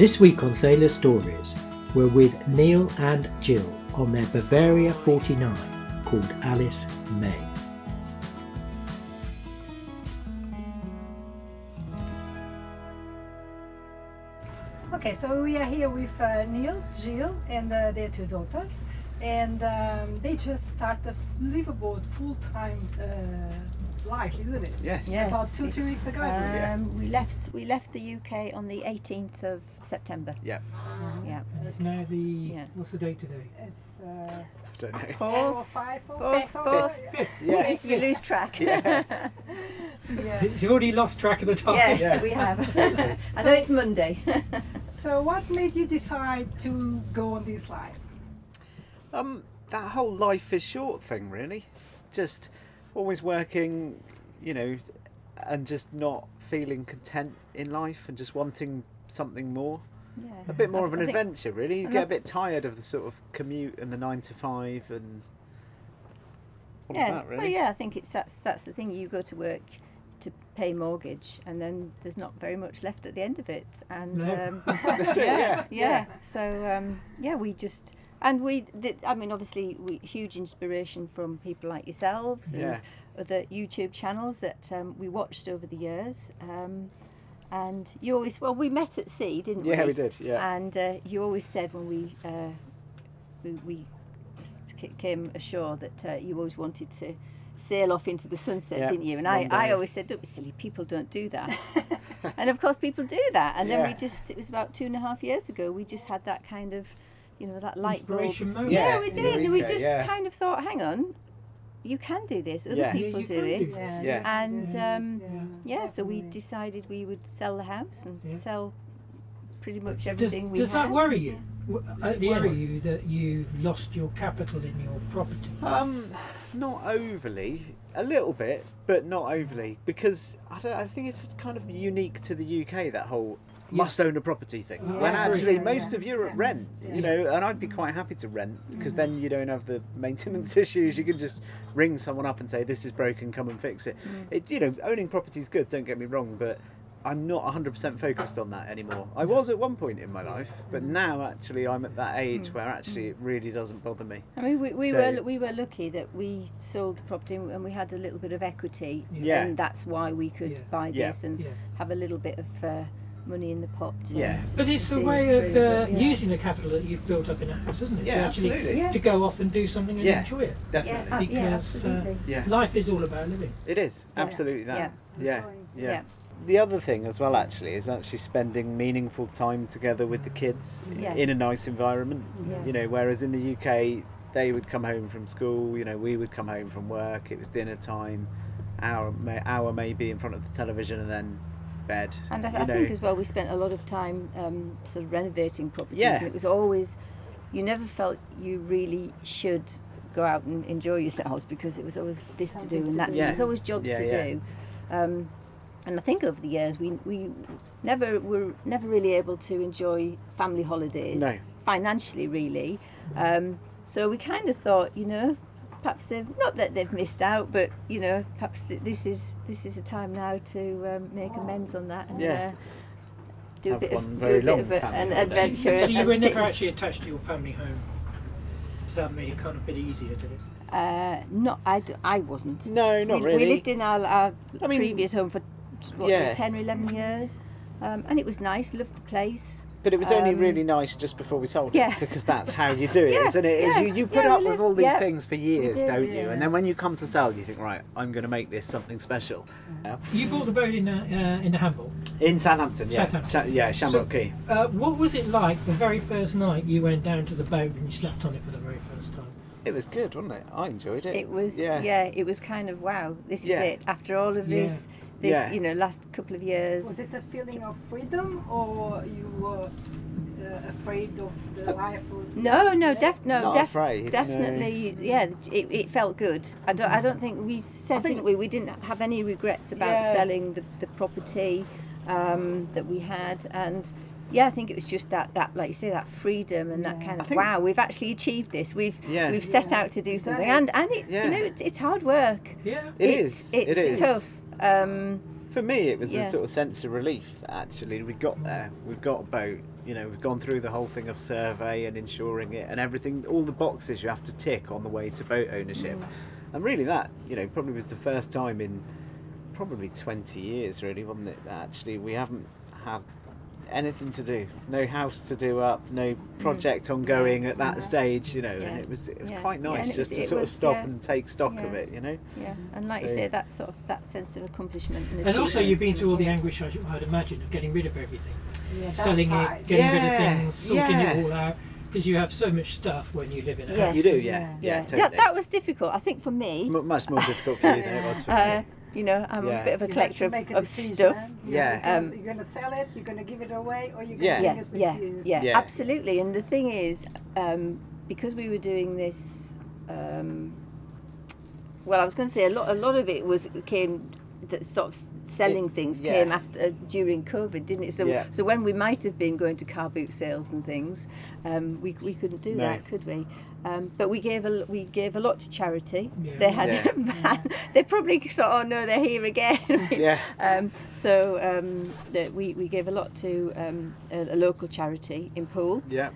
This week on Sailor Stories, we're with Neil and Jill on their Bavaria 49 called Alice May. Okay, so we are here with uh, Neil, Jill, and uh, their two daughters, and um, they just started a livable full-time uh, life, isn't it? Yes. Yes. About two, three weeks ago. I believe. Yeah. Um, we left we left the UK on the 18th of September. Yeah. Yeah. And it's now the. Yeah. What's the date today? It's uh, Don't know. four or Fourth, five, four, fourth, fifth, fourth. yeah. Yeah. You lose track. Yeah. yeah. You've already lost track of the time. yes, Yeah. we have. I know it's Monday. So, what made you decide to go on this life? Um, that whole life is short thing, really. Just always working, you know, and just not feeling content in life and just wanting something more. yeah. A bit more I- of an I think- adventure, really. You and get a bit tired of the sort of commute and the nine to five and all Yeah. of that, really. Well, yeah. I think it's that's that's the thing. You go to work to pay mortgage, and then there's not very much left at the end of it. And No. um, That's it, yeah. yeah. So um, yeah, we just and we. Did, I mean, obviously, we huge inspiration from people like yourselves and Yeah. other YouTube channels that um, we watched over the years. Um, and you always well, we met at sea, didn't we? Yeah, we did, yeah. And uh, you always said when we uh, we, we just came ashore that uh, you always wanted to sail off into the sunset, Yeah, didn't you? And I, I always said, don't be silly, people don't do that. and of course, people do that. And then we just, it was about two and a half years ago, we just had that kind of, you know, that light bulb. Moment. Yeah, Yeah, we in the did. we just yeah. kind of thought, hang on, you can do this. Other Yeah. Yeah, people you do can do it. this. Yeah. And um, yeah, yeah, so we decided we would sell the house and Yeah. sell pretty much Does, everything we does had. that worry you? W- uh, worry you that you've lost your capital in your property? Um, not overly, a little bit, but not overly, because I don't. I think it's kind of unique to the UK that whole Yeah. Must own a property thing. Yeah, when actually Yeah, most yeah. of Europe rent, you know, and I'd be quite happy to rent because then you don't have the maintenance issues. You can just ring someone up and say this is broken, come and fix it. Mm. It, you know, owning property is good. Don't get me wrong, but. I'm not 100% focused on that anymore. I was at one point in my life, but mm. now actually I'm at that age mm. where actually it really doesn't bother me. I mean, we, we So- were we were lucky that we sold the property and we had a little bit of equity, Yeah. and that's why we could Yeah. buy Yeah. this and Yeah. have a little bit of uh, money in the pot. to- Yeah. to- But to it's a way of through, uh, but yes. using the capital that you've built up in a house, isn't it? Yeah, to actually, absolutely. Yeah. To go off and do something and Yeah. enjoy it. Definitely. Yeah, Because yeah, uh, absolutely. Yeah. life is all about living. It is Yeah. absolutely that. Yeah. Yeah. Yeah, Yeah. The other thing as well, actually, is actually spending meaningful time together with the kids Yeah. in a nice environment. Yeah. You know, whereas in the UK, they would come home from school. You know, we would come home from work. It was dinner time, hour hour maybe in front of the television, and then bed. And I, you I think as well, we spent a lot of time um, sort of renovating properties, Yeah. and it was always you never felt you really should go out and enjoy yourselves because it was always this to do and to that. do. to do. Yeah. There was always jobs Yeah, to yeah. do. Um, and I think over the years we we never were never really able to enjoy family holidays No. financially really. Um, so we kind of thought, you know, perhaps they've not that they've missed out, but you know, perhaps th- this is this is a time now to um, make amends on that and Yeah. uh, do a bit of do a bit of a, an adventure. So you were never actually attached to your family home. So that made it kind of a bit easier, did it? Uh, not I, d- I wasn't. No, not we, really. we lived in our, our I mean- previous home for what, Yeah. ten or eleven years, um, and it was nice. Loved the place. But it was only Um, really nice just before we sold yeah. it, because that's how you do it, Yeah, not it? Is yeah, you, you put yeah, up we with all these yeah, things for years, did, don't you? And then when you come to sell, you think, right, I'm going to make this something special. You bought the boat in uh, uh, in the Hamble. In Southampton, yeah, Southampton. Sha- yeah, Shamrock So- Quay. Uh, what was it like the very first night you went down to the boat and you slept on it for the very first time? It was good, wasn't it? I enjoyed it. It was yeah. yeah. It was kind of wow. This Yeah. is it. After all of Yeah. this, this Yeah. you know, last couple of years. Was it a feeling of freedom or you were uh, afraid of the life? Or No, no, def- no, Not def- afraid, no. definitely, yeah. It, it felt good. I don't, I don't think we said, think- didn't we? We didn't have any regrets about Yeah. selling the, the property um, that we had, and yeah, I think it was just that, that like you say, that freedom and that kind of think- wow, we've actually achieved this. We've Yeah. we've set Yeah. out to do something, and and it, Yeah. you know, it's, it's hard work. Yeah. It it's, is, It's it is. tough. Um, For me, it was Yeah. a sort of sense of relief. Actually, we got there. We've got a boat. You know, we've gone through the whole thing of survey and insuring it and everything. All the boxes you have to tick on the way to boat ownership. And really, that you know probably was the first time in probably 20 years, really, wasn't it? That actually we haven't had anything to do. No house to do up. No project ongoing at that Yeah. stage. You know, Yeah. and it was it was Yeah. quite nice and just was- to it sort was- of stop yeah. and take stock of it. You know. Yeah, and like you So- say, that sort of that sense of accomplishment and, And also, you've been through all the anguish, I- I'd imagine, of getting rid of everything, Yeah, selling downsize. it, getting rid of things, sorting yeah. it all out, because you have so much stuff when you live in a Yes. house. You do, yeah, Yeah. yeah, yeah, totally. that, that was difficult. I think for me, M- much more difficult for you than it was for uh, me. You know, I'm Yeah. a bit of a You collector of, a of stuff. You're Yeah. Um, you're going to sell it, you're going to give it away, or you're going to Yeah. bring Yeah, it with yeah, you. yeah, Yeah. absolutely. And the thing is, um, because we were doing this, um, well, I was going to say a lot. A lot of it was came that sort of selling It- things yeah. came after during COVID, didn't it? So, Yeah. so when we might have been going to car boot sales and things, um, we, we couldn't do No. that, could we? Um, but we gave a we gave a lot to charity. Yeah. They had Yeah. a van. They probably thought, oh no, they're here again. Yeah. Um, so um, that we, we gave a lot to um, a, a local charity in Poole, Yeah.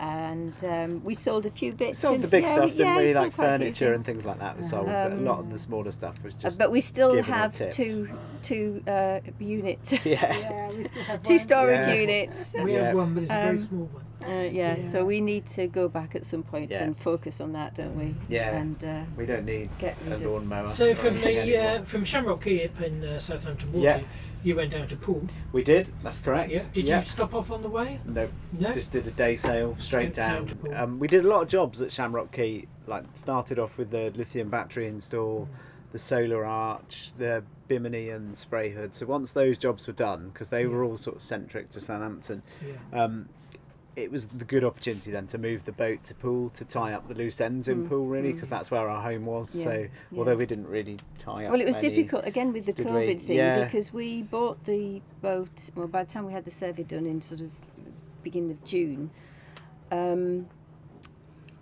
Um, and um, we sold a few We bits. sold in- the big yeah, stuff, didn't yeah, we? Like quite a few furniture and things like that We sold, but a lot of the smaller stuff was just. but we still have two two uh, units, yeah. Yeah, we still have two one. storage Yeah. units. We Yeah. have one, but it's a Um, very small one. Uh, yeah, Yeah. so we need to go back at some point Yeah. and focus on that, don't we? Yeah. And uh, We don't need get a rid of. lawnmower. So from the uh, from Shamrock Quay up in uh, Southampton Water, Yeah. you went down to Poole. we did. That's correct. Yeah. Did yeah. you stop off on the way? No, No. just did a day sail straight Down down. Um, we did a lot of jobs at Shamrock Quay. Like started off with the lithium battery install, the solar arch, the bimini and spray hood. So once those jobs were done, because they were all sort of centric to Southampton, Yeah. um, it was the good opportunity then to move the boat to Poole to tie up the loose ends in Mm, Poole really mm. because that's where our home was. Yeah, So yeah. although we didn't really tie up. Well, it was any- difficult again with the did we? COVID thing Yeah. because we bought the boat. Well, by the time we had the survey done in sort of beginning of June, um,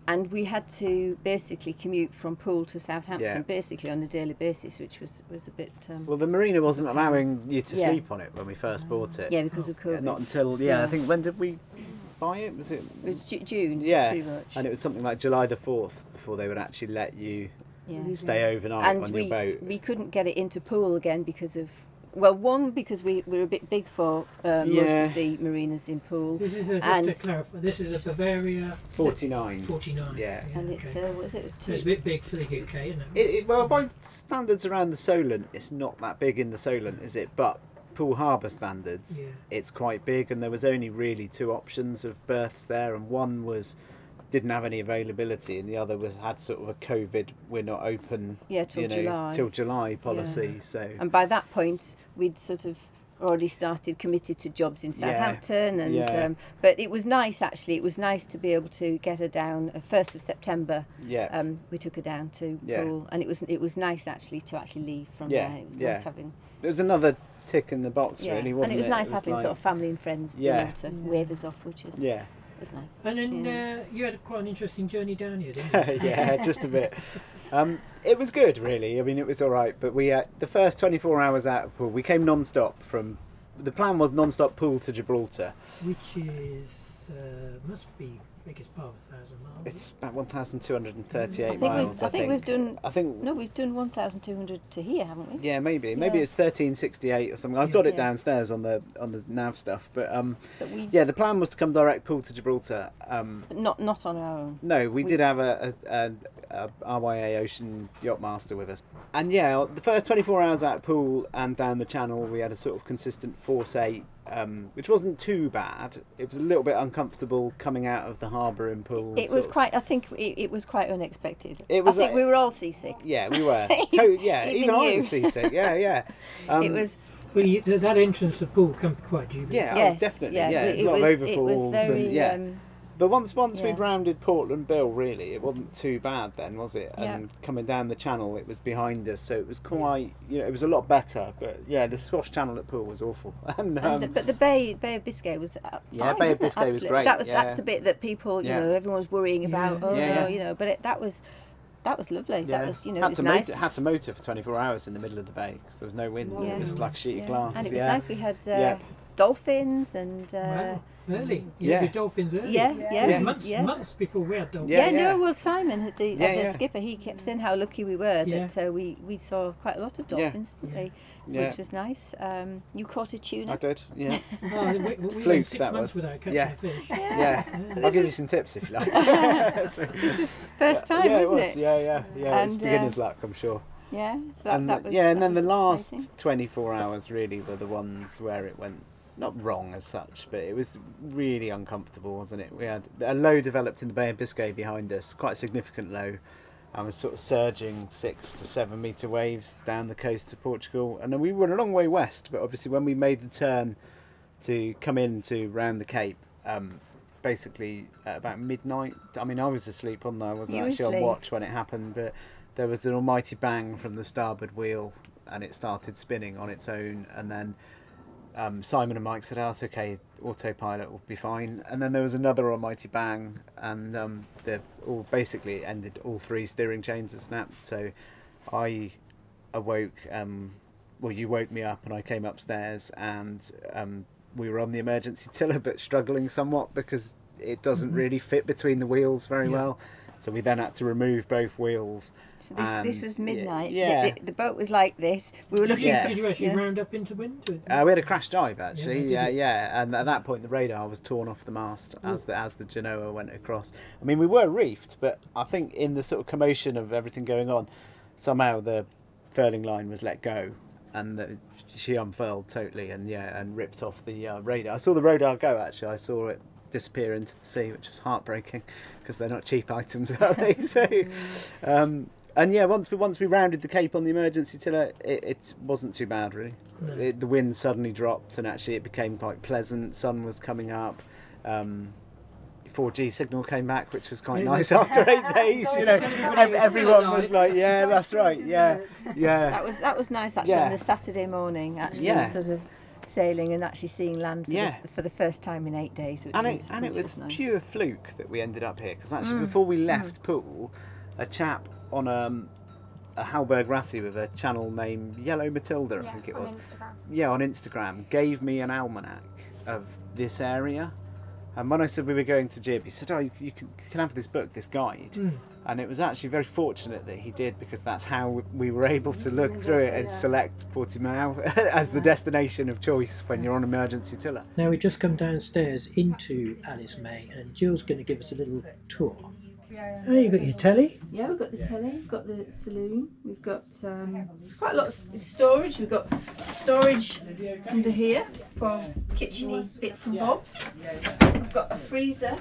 and we had to basically commute from Poole to Southampton Yeah. basically on a daily basis, which was was a bit. Um, Well, the marina wasn't allowing you to Yeah. sleep on it when we first bought it. yeah, because of Yeah, COVID. Not until yeah, I think when did we buy it? Was it? it was Ju- June. Yeah, pretty much. and it was something like July the fourth before they would actually let you yeah. stay overnight and on we your boat. we couldn't get it into Poole again because of. Well, one because we we were a bit big for uh, most of the marinas in Poole, This is a, just And- to clarify. This is a Bavaria Forty nine. 49. Yeah. and it's okay. uh, what is it? so it's a bit big for the UK, isn't it? It, it, well, by standards around the Solent, it's not that big in the Solent, is it? But Poole Harbour standards, Yeah. it's quite big, and there was only really two options of berths there, and one was didn't have any availability, and the other was had sort of a COVID, we're not open, Yeah, till you know, July. till July policy. Yeah. So And by that point, we'd sort of already started committed to jobs in Yeah, Southampton, and yeah. um, but it was nice actually. It was nice to be able to get her down. Uh, First of September, yeah, um, we took her down to Yeah. Poole, and it was it was nice actually to actually leave from Yeah, there. It was yeah. nice having it was another tick in the box, yeah, really, and wasn't it was nice having like- sort of family and friends being Yeah. to Yeah. wave us off, which was yeah. was nice. And then yeah. uh, you had quite an interesting journey down here, didn't you? yeah, just a bit. Um, it was good, really. I mean, it was all right. But we, uh, the first 24 hours out of Poole, we came non-stop from. The plan was non-stop Poole to Gibraltar. Which is uh, must be biggest part of a thousand miles. It's about 1,238 I think miles. we've I think we've done I think. no, we've done one thousand two hundred to here, haven't we? Yeah, maybe. Maybe it's 1368 or something. I've Yeah. got it Yeah. downstairs on the on the nav stuff. But um, But we yeah, the plan was to come direct Poole to Gibraltar. Um, but not not on our own. No, we, We- did have a, a, a, a RYA Ocean Yachtmaster with us. And yeah, the first 24 hours out of Poole and down the channel, we had a sort of consistent force 8, um, which wasn't too bad. It was a little bit uncomfortable coming out of the harbour in Poole. It sort was of- quite. I think it, it was quite unexpected. It was I think a- we were all seasick. Yeah, we were. To- yeah, Even even, I was seasick. Yeah, yeah. Um, it was Well, you, that entrance to Poole can be quite dubious. Yeah, oh, definitely. Yeah, Yeah, it, there's a it lot was. of it was very. and- yeah. Um, But once once Yeah. we'd rounded Portland Bill, really, it wasn't too bad then, was it? Yeah. And coming down the channel, it was behind us, so it was quite, you know, it was a lot better. But yeah, the swash channel at Poole was awful. and, um, and the, but the Bay Bay of Biscay was uh, Yeah, fine, Bay of? Biscay was great, That was yeah. that's a bit that people, you know, everyone was worrying about. Yeah. Oh Yeah, no, you know, but it, that was that was lovely. Yeah. That was, you know, had it was to nice. motor, had to motor for 24 hours in the middle of the bay because there was no wind. Yeah. It was like a sheet Yeah. of glass. And it was yeah. nice. We had uh, Yeah. Dolphins and uh, wow. Early. Yeah. Yeah. Dolphins early. yeah, Yeah. yeah, It Yeah. was months, yeah. months before we had dolphins. Yeah, Yeah, yeah. no, well, Simon, the, Yeah, uh, the yeah. skipper, he kept saying how lucky we were Yeah. that uh, we, we saw quite a lot of dolphins, didn't Yeah. we? Yeah. which was nice. Um, you caught a tuna. I did, yeah. Oh, we, we, we Fluke, went six that months was. without catching Yeah. a fish. yeah. Yeah. I'll give you some tips if you like. So- First time, yeah, wasn't it was. it? Yeah, yeah, yeah. it's And, uh, beginner's luck, I'm sure. Yeah, so that, and that was yeah, and that then the last 24 hours really were the ones where it went not wrong as such, but it was really uncomfortable, wasn't it? We had a low developed in the Bay of Biscay behind us, quite a significant low, and was sort of surging six to seven metre waves down the coast of Portugal. And then we were a long way west, but obviously when we made the turn to come in to round the Cape, um, basically at about midnight. I mean, I was asleep on there. I wasn't You actually on watch when it happened, but there was an almighty bang from the starboard wheel, and it started spinning on its own. And then um, Simon and Mike said, "Oh, it's okay. Autopilot will be fine." And then there was another almighty bang, and um, the all basically ended. All three steering chains had snapped. So I awoke. Um, well, you woke me up, and I came upstairs, and um, we were on the emergency tiller, but struggling somewhat because it doesn't really fit between the wheels very Yeah. well. So we then had to remove both wheels. So this, this was midnight. The- Yeah. The, the boat was like this. We were looking Yeah. for. Did you actually yeah. round up into wind? Uh, we had a crash dive actually, did yeah, yeah, and at that point the radar was torn off the mast as the as the Genoa went across. I mean, we were reefed, but I think in the sort of commotion of everything going on, somehow the furling line was let go, and the, she unfurled totally, and yeah, and ripped off the uh, radar. I saw the radar go actually. I saw it disappear into the sea, which was heartbreaking because they're not cheap items, are they? so, um, and yeah, once we once we rounded the cape on the emergency tiller, it, it wasn't too bad really. No. It, the wind suddenly dropped, and actually it became quite pleasant. Sun was coming up. Um, 4G signal came back, which was quite Yeah. nice after eight days. You know, everyone was like, "Yeah, that's right. Yeah, yeah." That was that was nice actually Yeah. on the Saturday morning. Actually, Yeah. sort of sailing and actually seeing land for, Yeah. the, for the first time in eight days. Which and it, was, and it which was nice. pure fluke that we ended up here because actually Mm, before we left Poole, a chap on um, a Hallberg-Rassy with a channel named Yellow Matilda, I think it was, yeah, on Instagram, gave me an almanac of this area. And when I said we were going to Gib, he said, "Oh, you, you can, you can have this book, this guide." Mm. And it was actually very fortunate that he did because that's how we were able to look through it and select Portimao as the destination of choice when you're on emergency tiller. Now we've just come downstairs into Alice May, and Jill's going to give us a little tour. Oh, you got your telly? Yeah, we've got the telly, we've got the saloon, we've got um, quite a lot of storage. We've got storage under here for kitcheny bits and bobs. We've got a freezer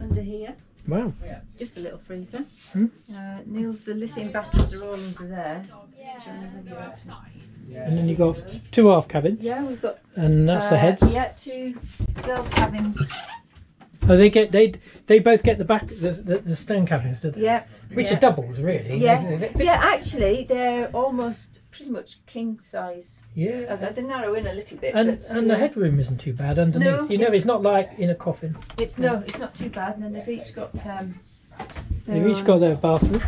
under here, Wow. just a little freezer. Hmm. Uh, Neil's, the lithium batteries are all under there. Do you wanna have a look? And then you've got two half cabins, Yeah, we've got. and that's the uh, heads. Yeah, two girls' cabins. Oh, they get they they both get the back the the, the stern cabins, do they? Yeah. Which yeah. are doubles, really. Yes. Yeah, actually, they're almost pretty much king size. Yeah. Uh, they narrow in a little bit. And but, and the headroom isn't too bad underneath. No, you know, it's- it's not like in a coffin. It's no, it's not too bad. And then they've each got um. They've each got their bathrooms.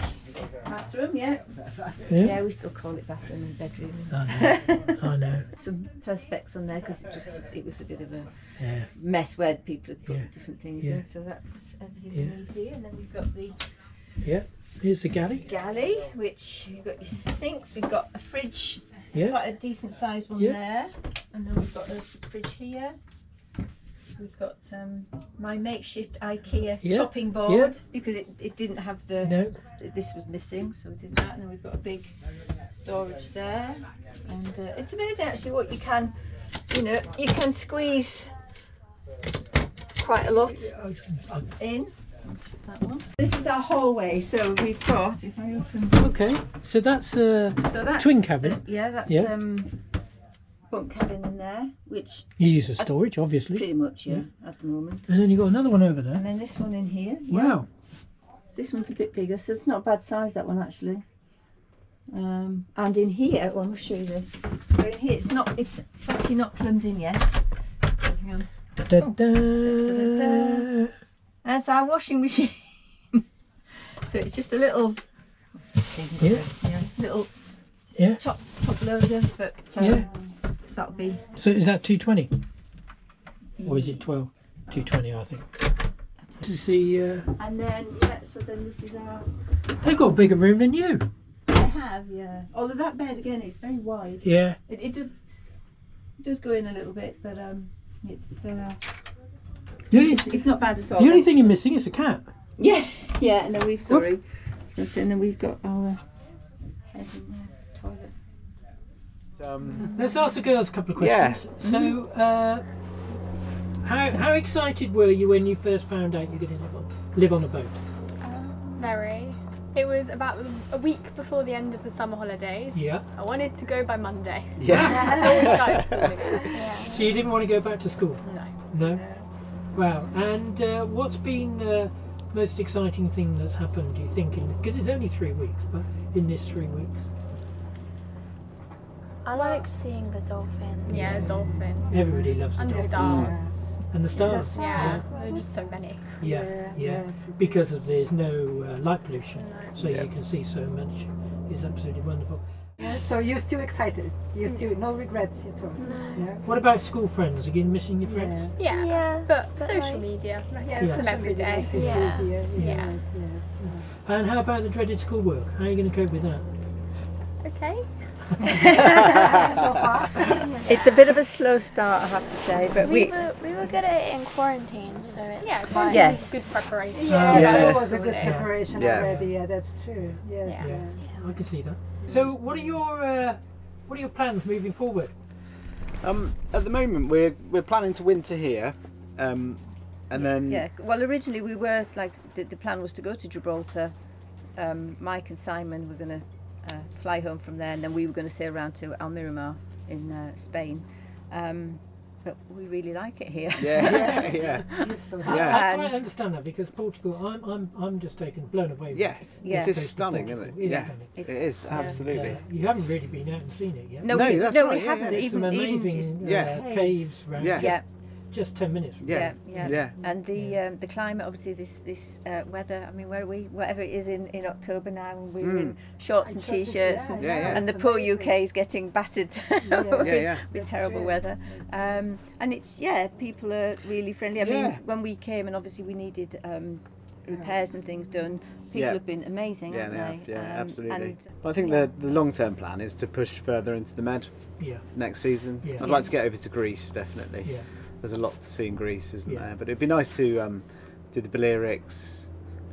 Bathroom. Yeah. Yeah. Yeah, we still call it bathroom and bedroom. I know. I know. Some perspex on there because it just it was a bit of a Yeah. mess where people had put Yeah. different things Yeah. in. So that's everything Yeah. we need here. And then we've got the Yeah. Here's the galley. galley, which you've got your sinks. We've got a fridge, Yeah. quite a decent sized one Yeah. there, and then we've got a fridge here. We've got um, my makeshift IKEA Yeah. chopping board because it, it didn't have the No. this was missing, so we did that, and then we've got a big storage there. And uh, it's amazing actually what you can, you know, you can squeeze quite a lot in. That one. This is our hallway, so we've got. If I open Okay. So that's uh, so that's Twin cabin? uh, yeah, that's Yeah. um bunk cabin in there, which you use as storage, obviously. pretty much yeah, at the moment. And then you got another one over there. And then this one in here. yeah. Wow. So this one's a bit bigger, so it's not a bad size that one actually. Um, and in here, well, I'll show you this. So in here, it's not, it's, it's actually not plumbed in yet. Hang. Da, da, Oh. da. That's our washing machine. so it's just a little Yeah. of a, you know, little Yeah. top top loader, but um, Yeah. So that'll be So is that 220? Or is it 12? 220, I think. This is the. Uh, And then yeah, so then this is our. they've got a bigger room than you. I have yeah. Although that bed again it's very wide. Yeah. It, it does it does go in a little bit, but um, it's uh, The only, it's, it's not bad at all. the only thing you're missing is a cat. Yeah, yeah, and then we've sorry, I was going to say, and then we've got our head in the toilet. Um, Let's ask the girls a couple of Yeah. questions. So, uh, how, how excited were you when you first found out you're going to live on, live on a boat? Very. It was about a week before the end of the summer holidays. Yeah. I wanted to go by Monday. yeah. Before we started school again. So you didn't want to go back to school? No. No. Wow. And uh, what's been uh, most exciting thing that's happened? Do you think? Because it's only three weeks, but in this three weeks, I like seeing the dolphins. Yeah, dolphins. everybody loves the And dolphins. stars. and the stars. Yeah, there are just so many. Yeah, Yeah, yeah. yes. Because of there's no uh, light pollution, No. so Yeah. you can see so much. It's absolutely wonderful. So you're still excited? You're still no regrets at all? No. Yeah. What about school friends? Again, missing your friends? Yeah. Yeah. Yeah. But, but social like- media. I Yeah, see Yeah. them social every media day. makes it Yeah. easier. isn't Yeah. it? Yes. And how about the dreaded schoolwork? How are you going to cope with that? Okay. so far. It's a bit of a slow start, I have to say, but We we. were we were good at it in quarantine, so it's Yeah, fine. Yes. good preparation. Yeah, Yeah. that was a good preparation Yeah. already. Yeah, that's true. Yes. Yeah. Yeah. I can see that. So, what are your uh, what are your plans moving forward? Um, at the moment, we're we're planning to winter here, um, and then Yeah, well, originally we were like the, the plan was to go to Gibraltar. Um, Mike and Simon were going to uh, fly home from there, and then we were going to stay around to Almerimar in uh, Spain. Um, but we really like it here. yeah, yeah, yeah, Beautiful. I, Yeah. I quite understand that because Portugal, I'm I'm I'm just taken blown away. with yeah. Yeah. It's the just coast of stunning, Portugal. isn't it? It's Yeah, stunning. it It's- absolutely. And, uh, you haven't really been out and seen it yet. No, No, we, that's no, right, we yeah, haven't. yeah. There's Even, some even just, uh, Yeah. caves around. Yeah. Just, yeah, just ten minutes. from Yeah. yeah, yeah, Yeah. And the um, the climate, obviously, this this uh, weather. I mean, where are we? Whatever it is in, in October now, and we're in shorts and I checked it, t-shirts, yeah, and, Yeah, yeah. and the poor amazing. UK is getting battered with, Yeah. Yeah, yeah. with terrible true. weather. Um, and it's yeah, people are really friendly. I Yeah. mean, when we came, and obviously we needed um, repairs and things done. People Yeah. have been amazing, Yeah, haven't they have. Yeah, Um, absolutely. And But I think the the long term plan is to push further into the Med Yeah, next season. Yeah. I'd like to get over to Greece definitely. yeah. There's a lot to see in Greece, isn't Yeah. there? But it'd be nice to um, do the Balearics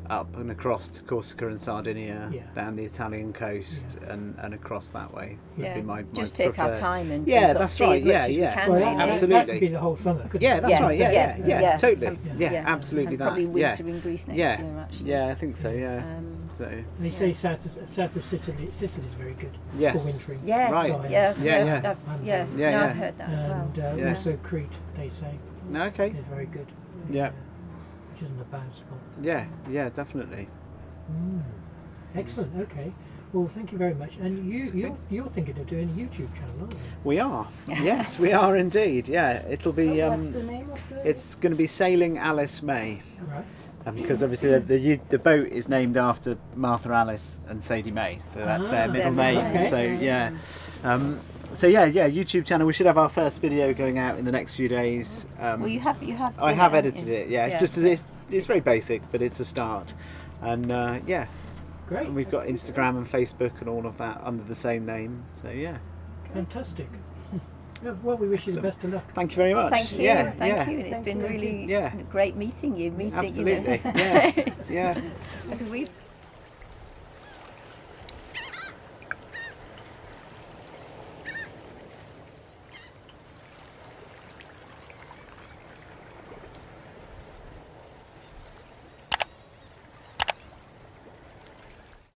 up and across to Corsica and Sardinia, Yeah. down the Italian coast, and, and across that way. Would yeah, be my, my just take our time and Yeah, and sort of that's right, as much yeah, as yeah. can, Well, really. that, that Absolutely. could be the whole summer. couldn't Yeah, that's Yeah, right. Yeah, yes, yeah, yeah, yeah. totally. And- yeah, yeah. absolutely and that. probably yeah, winter in Greece next yeah, year, actually. yeah. I think so. Yeah. Um, so They say south of, south of Sicily, Sicily's very good for wintering. yes, Right. yeah, Yeah, I've- yeah. I've- yeah, Yeah, no, yeah. I've heard that as well. And uh, Yeah. also Crete, they say, Okay. is very good. Yeah. Which isn't a bad spot. Yeah. Yeah. Definitely. Mm. Excellent. Okay. Well, thank you very much. And you, you're, you're thinking of doing a YouTube channel, aren't you? We are. yes, we are indeed. Yeah. It'll be. So what's Um, the name of the? it's going to be sailing Alice May. Right. Um, because obviously the, the the boat is named after Martha Alice and Sadie May, so that's their Ah, middle name. middle So yeah, um, so yeah, yeah, YouTube channel. We should have our first video going out in the next few days. Um, Well, you have, you have. I have haven't edited it. Yeah, it's Yeah. just it's, it's very basic, but it's a start. And uh, yeah, Great. and we've got Instagram and Facebook and all of that under the same name. So yeah, Fantastic. Yeah, well, we wish you the best of luck. thank you very much. Thank you. Yeah, Thank yeah, you. And it's Thank been you, really Yeah. great meeting you. Meeting absolutely. You know. yeah, yeah. because we've